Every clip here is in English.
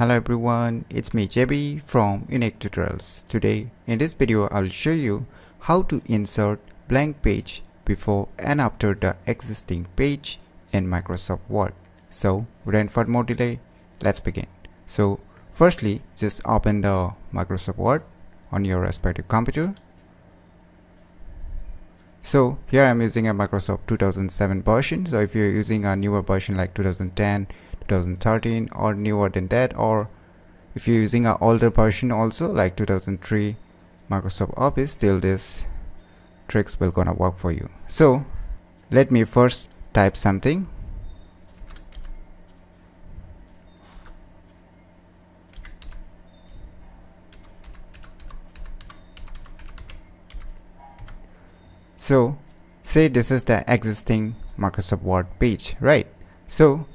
Hello everyone, it's me JB from Unique Tutorials. Today in this video I'll show you how to insert blank page before and after the existing page in Microsoft Word. So without further delay, let's begin. So firstly just open the Microsoft Word on your respective computer. So here I'm using a Microsoft 2007 version. So if you're using a newer version like 2010 2013 or newer than that or if you're using an older version also like 2003 Microsoft Office still this tricks will gonna work for you. So let me first type something. So say this is the existing Microsoft Word page right? So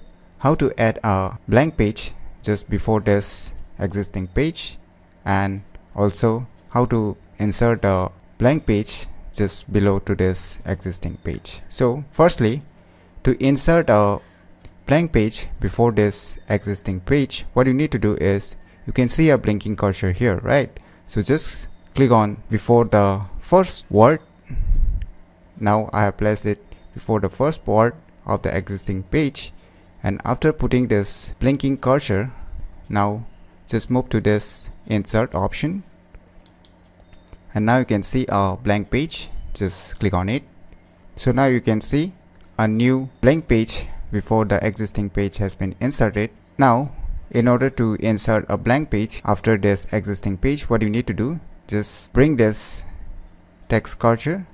how to add a blank page just before this existing page and also how to insert a blank page just below to this existing page. So firstly to insert a blank page before this existing page what you need to do is you can see a blinking cursor here right? So just click on before the first word. Now I have placed it before the first word of the existing page and after putting this blinking cursor now just move to this insert option. And now you can see a blank page. Just click on it. So now you can see a new blank page before the existing page has been inserted. Now in order to insert a blank page after this existing page what you need to do just bring this text cursor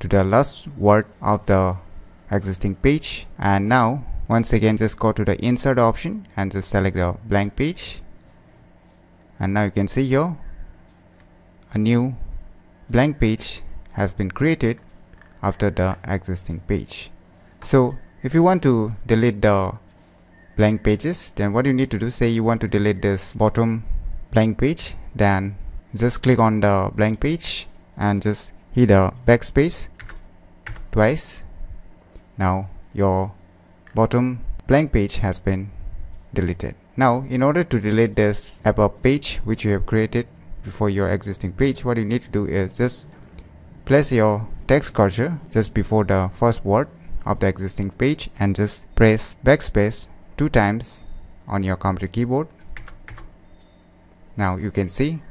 to the last word of the existing page. And now once again just go to the insert option and just select the blank page. And now you can see here a new blank page has been created after the existing page. So if you want to delete the blank pages then what you need to do say you want to delete this bottom blank page then just click on the blank page and just hit the backspace twice. Now your bottom blank page has been deleted. Now in order to delete this above page which you have created before your existing page what you need to do is just place your text cursor just before the first word of the existing page and just press backspace two times on your computer keyboard. Now you can see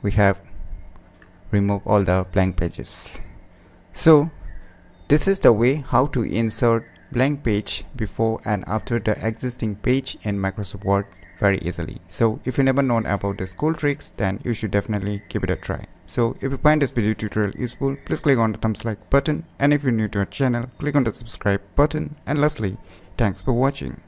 we have removed all the blank pages. So this is the way how to insert blank page before and after the existing page in Microsoft Word very easily. So if you never known about these cool tricks then you should definitely give it a try. So if you find this video tutorial useful please click on the thumbs like button and if you're new to our channel click on the subscribe button and lastly thanks for watching.